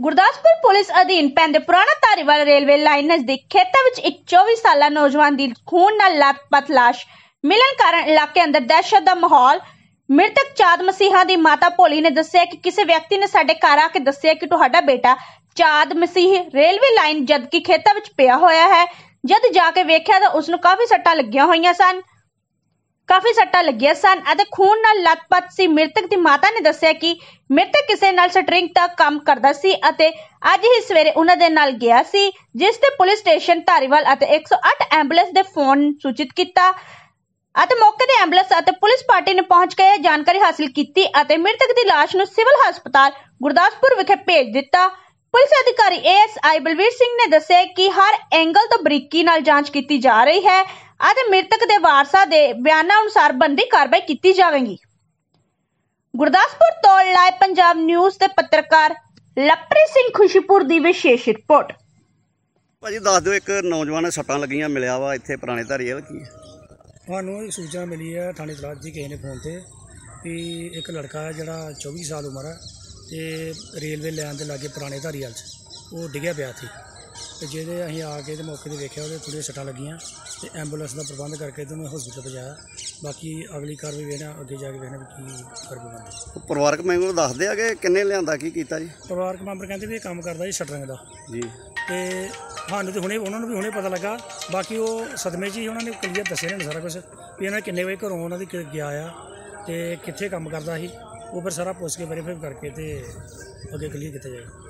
Gurdaspur police ਅਧੀਨ ਪੈਂਦੇ ਪੁਰਾਣਾ ਧਾਰੀਵਾਲ ਰੇਲਵੇ ਲਾਈਨ ਨਜ਼ਦੀਕ ਖੇਤਾਂ ਵਿੱਚ ਇੱਕ 24 ਸਾਲਾ ਨੌਜਵਾਨ ਦੀ ਖੂਨ ਨਾਲ ਲੱਥਪੱਥ ਲਾਸ਼ ਮਿਲਣ ਕਾਰਨ ਇਲਾਕੇ ਅੰਦਰ ਦਹਿਸ਼ਤ ਦਾ ਮਾਹੌਲ। ਮ੍ਰਿਤਕ ਚਾਦ ਮਸੀਹਾ ਦੀ ਮਾਤਾ ਭੋਲੀ ਨੇ ਦੱਸਿਆ ਕਿ ਕਿਸੇ ਵਿਅਕਤੀ ਨੇ ਸਾਡੇ ਘਰ ਆ ਕੇ ਦੱਸਿਆ ਕਿ ਤੁਹਾਡਾ ਬੇਟਾ ਚਾਦ ਮਸੀਹ ਰੇਲਵੇ ਲਾਈਨ ਜਦਕਿ ਖੇਤਾਂ ਵਿੱਚ ਪਿਆ ਹੋਇਆ ਹੈ। ਜਦ ਜਾ ਕੇ ਵੇਖਿਆ ਤਾਂ ਉਸ ਨੂੰ ਕਾਫੀ ਸੱਟਾਂ ਲੱਗੀਆਂ ਹੋਈਆਂ ਸਨ। ਕਾਫੀ ਸੱਟਾਂ ਲੱਗੀਆਂ ਸਨ ਅਤੇ ਖੂਨ ਨਾਲ ਲੱਤਪੱਤ ਸੀ। ਮ੍ਰਿਤਕ ਦੀ ਮਾਤਾ ਨੇ ਦੱਸਿਆ ਕਿ ਮ੍ਰਿਤਕ ਕਿਸੇ ਨਾਲ ਸਟਰਿੰਗ ਦਾ ਕੰਮ ਕਰਦਾ ਸੀ ਅਤੇ ਅੱਜ ਹੀ ਸਵੇਰੇ ਉਹਨਾਂ ਦੇ ਨਾਲ ਗਿਆ ਸੀ, ਜਿਸ ਤੇ ਪੁਲਿਸ ਸਟੇਸ਼ਨ ਧਾਰੀਵਾਲ ਅਤੇ 108 ਐਂਬੂਲੈਂਸ ਦੇ ਫੋਨ ਸੂਚਿਤ ਕੀਤਾ ਅਤੇ ਮੌਕੇ ਤੇ ਐਂਬੂਲੈਂਸ ਅਤੇ ਪੁਲਿਸ ਪਾਰਟੀ ਨੇ ਪਹੁੰਚ ਕੇ ਜਾਣਕਾਰੀ ਹਾਸਲ ਕੀਤੀ ਅਤੇ ਮ੍ਰਿਤਕ ਦੀ ਲਾਸ਼ ਨੂੰ ਸਿਵਲ ਹਸਪਤਾਲ ਗੁਰਦਾਸਪੁਰ ਵਿਖੇ ਭੇਜ ਦਿੱਤਾ। ਪੁਲਿਸ ਅਧਿਕਾਰੀ ਏਐਸਆਈ ਬਲਵੀਰ ਸਿੰਘ ਨੇ ਦੱਸਿਆ ਕਿ ਹਰ ਐਂਗਲ ਤੋਂ ਬਰੀਕੀ ਨਾਲ ਜਾਂਚ ਕੀਤੀ ਜਾ ਰਹੀ ਹੈ ਅਤੇ ਮ੍ਰਿਤਕ ਦੇ ਵਾਰਸਾਂ ਦੇ ਬਿਆਨਾਂ ਅਨੁਸਾਰ ਬੰਦੀ ਕਾਰਵਾਈ ਕੀਤੀ ਜਾਵੇਗੀ। ਗੁਰਦਾਸਪੁਰ ਤੋਂ ਲਾਈਵ ਪੰਜਾਬ ਨਿਊਜ਼ ਦੇ ਪੱਤਰਕਾਰ ਲਵਪ੍ਰੀਤ ਸਿੰਘ ਖੁਸ਼ੀਪੁਰ ਦੀ ਵਿਸ਼ੇਸ਼ ਰਿਪੋਰਟ। ਭਾਜੀ ਦੱਸ ਦਿਓ ਇੱਕ ਨੌਜਵਾਨ ਨੇ ਸੱਟਾਂ ਲੱਗੀਆਂ ਮਿਲਿਆ ਵਾ ਇੱਥੇ ਪੁਰਾਣੇ ਧਾਰੀਵਾਲ ਕੀ ਹੈ? ਸਾਨੂੰ ਇੱਕ ਸੂਚਨਾ ਮਿਲੀ ਹੈ ਥਾਣੇ ਤਲਾਸ਼ ਜੀ ਕਿਸੇ ਨੇ ਫੋਨ ਤੇ ਵੀ ਇੱਕ ਲੜਕਾ ਹੈ ਜਿਹੜਾ 24 ਸਾਲ ਉਮਰ ਹੈ ਤੇ ਰੇਲਵੇ ਲਾਈਨ ਦੇ ਲਾਗੇ ਪੁਰਾਣੇ ਧਾਰੀਵਾਲ 'ਚ ਉਹ ਡਿੱਗਿਆ ਪਿਆ ਸੀ ਤੇ ਜਿਹਦੇ ਅਸੀਂ ਆ ਕੇ ਤੇ ਮੌਕੇ ਤੇ ਵੇਖਿਆ ਉਹਦੇ ਥੋੜ੍ਹੀਆਂ ਸੱਟਾਂ ਲੱਗੀਆਂ ਤੇ ਐਂਬੂਲੈਂਸ ਦਾ ਪ੍ਰਬੰਧ ਕਰਕੇ ਤੇ ਉਹਨੂੰ ਹਸਪੀਟਲ ਪਹੁੰਚਾਇਆ ਬਾਕੀ ਅਗਲੀ ਕਾਰਵਾਈ ਵੇਖਣਾ ਅੱਗੇ ਜਾ ਕੇ ਵੇਖਣਾ ਵੀ ਕੀ ਕਾਰਵਾਈ ਬਣਦੀ ਉਹ ਪਰਿਵਾਰਕ ਮੈਂਬਰ ਦੱਸਦੇ ਆ ਕਿ ਕਿੰਨੇ ਲਿਆਂਦਾ ਕੀ ਕੀਤਾ ਜੀ? ਪਰਿਵਾਰਕ ਮੈਂਬਰ ਕਹਿੰਦੇ ਵੀ ਇਹ ਕੰਮ ਕਰਦਾ ਜੀ ਸ਼ਟਰਿੰਗ ਦਾ। ਜੀ। ਤੇ ਸਾਨੂੰ ਤੇ ਹੁਣੇ ਉਹਨਾਂ ਨੂੰ ਵੀ ਹੁਣੇ ਪਤਾ ਲੱਗਾ। ਬਾਕੀ ਉਹ ਸਦਮੇ 'ਚ ਹੀ ਉਹਨਾਂ ਨੇ ਕਲੀਅਰ ਦੱਸਿਆ ਨੇ ਸਾਰਾ ਕੁਝ ਵੀ ਇਹਨਾਂ ਕਿੰਨੇ ਵਜੇ ਘਰੋਂ ਉਹਨਾਂ ਦੀ ਕ- ਗਿਆ ਆ ਤੇ ਕਿੱਥੇ ਕੰਮ ਕਰਦਾ ਸੀ। ਉਹ ਫਿਰ ਸਾਰਾ ਪੁੱਛ ਕੇ ਵੈਰੀਫਾਈ ਕਰਕੇ ਤੇ ਅੱਗੇ ਕਲੀਅਰ ਕੀਤਾ ਜਾਏਗਾ।